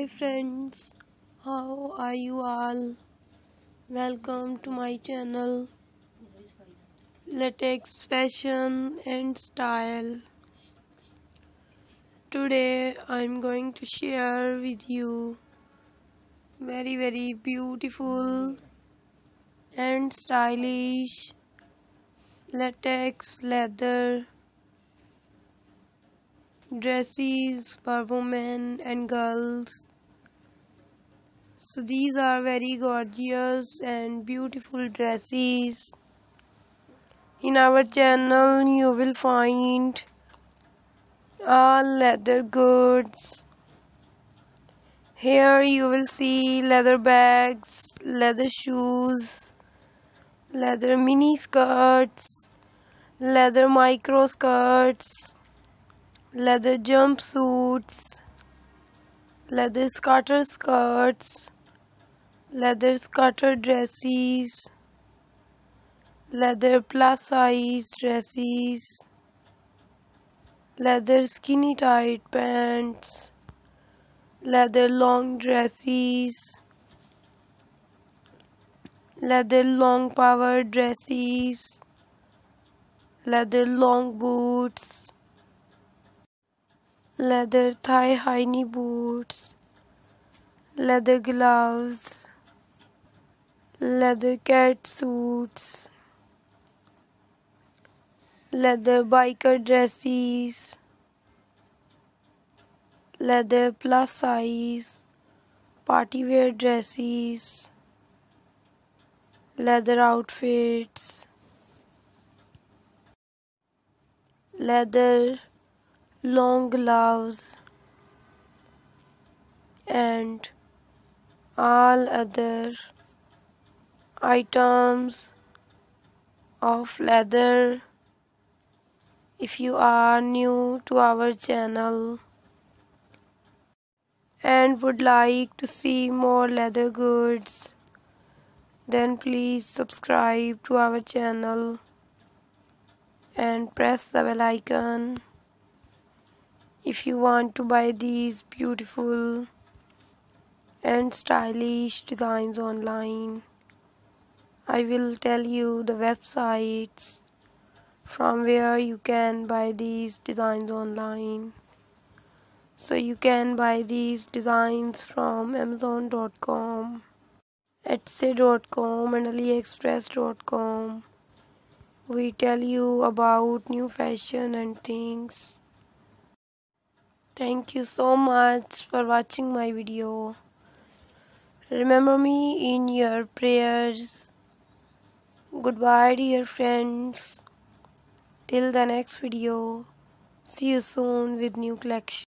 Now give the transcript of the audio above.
Hi friends, how are you all? Welcome to my channel Latex Fashion and Style. Today I'm going to share with you very very beautiful and stylish latex leather dresses for women and girls. So these are very gorgeous and beautiful dresses. In our channel you will find all leather goods. Here you will see leather bags leather shoes leather mini skirts leather micro skirts leather jumpsuits, leather skater skirts, leather skater dresses, leather plus size dresses, leather skinny tight pants, leather long dresses, leather long power dresses, leather long boots, leather thigh high knee boots, leather gloves, leather cat suits, leather biker dresses, leather plus size, party wear dresses, leather outfits, leather long gloves and all other items of leather. If you are new to our channel and would like to see more leather goods then please subscribe to our channel and press the bell icon if you want to buy these beautiful and stylish designs online I will tell you the websites from where you can buy these designs online. So you can buy these designs from amazon.com etsy.com and aliexpress.com we tell you about new fashion and things Thank you so much for watching my video. Remember me in your prayers. Goodbye dear friends. Till the next video. See you soon with new collection.